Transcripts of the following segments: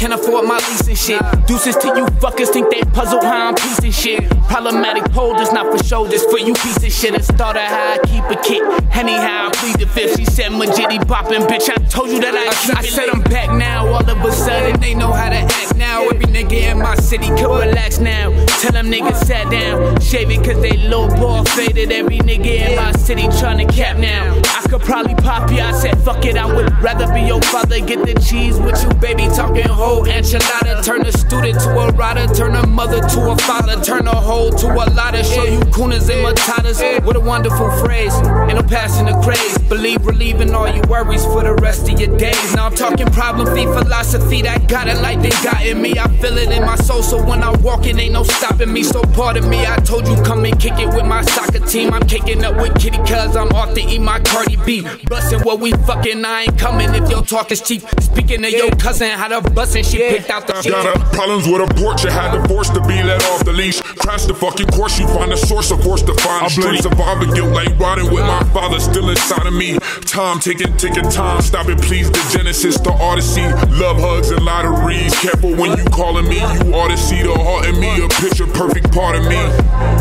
can't afford my lease and shit. Deuces to you fuckers think they puzzle how I'm piecing shit. Problematic holders, not for shoulders, for you piece of shit. It started how I keep a kick. Anyhow, I plead the fifth. She said, Majidi bopping, bitch. I told you that I keep I, I said I'm back now. All of a sudden, they know how to act now. Every nigga in my city can relax now. Tell them niggas sat down. Shave it cause they low ball faded. Every nigga in my city trying to cap now. I could probably pop you. I said, fuck it. Rather be your father. Get the cheese with you, baby. Talking whole enchilada. Turn a student to a rider. Turn a mother to a father. Turn a hole to a lotta. Show you kunas and matatas. What a wonderful phrase. Ain't no passing the craze. Believe relieving all your worries for the rest of your days. Now I'm talking problem free philosophy that got it like they got in me. I feel it in my soul, so when I walk it, ain't no stopping me. So pardon me, I told you come and kick it with my soccer team. I'm kicking up with Kitty cuz I'm off to eat my Cardi B. Bustin' what we fucking, I ain't coming if your talk is cheap. Speaking of your cousin, how the bustin', she picked out the shit. Got a problems with a porch, you had to force to be let off the leash. Crash the fucking course, you find a source of force to find. I'm straight surviving guilt like rotting with my father still inside of me. Time ticking, ticking time, stop it please. The Genesis, the Odyssey, love hugs and lotteries. Careful when you calling me, you ought to see the heart in me, a picture perfect part of me.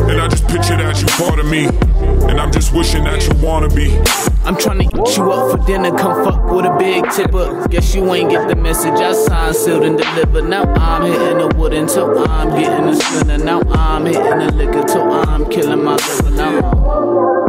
And I just picture that you part of me, and I'm just wishing that you wanna be. I'm trying to eat you up for dinner, come fuck with a big tipper. Guess you ain't get the message. I signed, sealed, and delivered. Now I'm hitting the wood until I'm getting the spinner. Now I'm hitting the liquor till I'm killing my liver. Now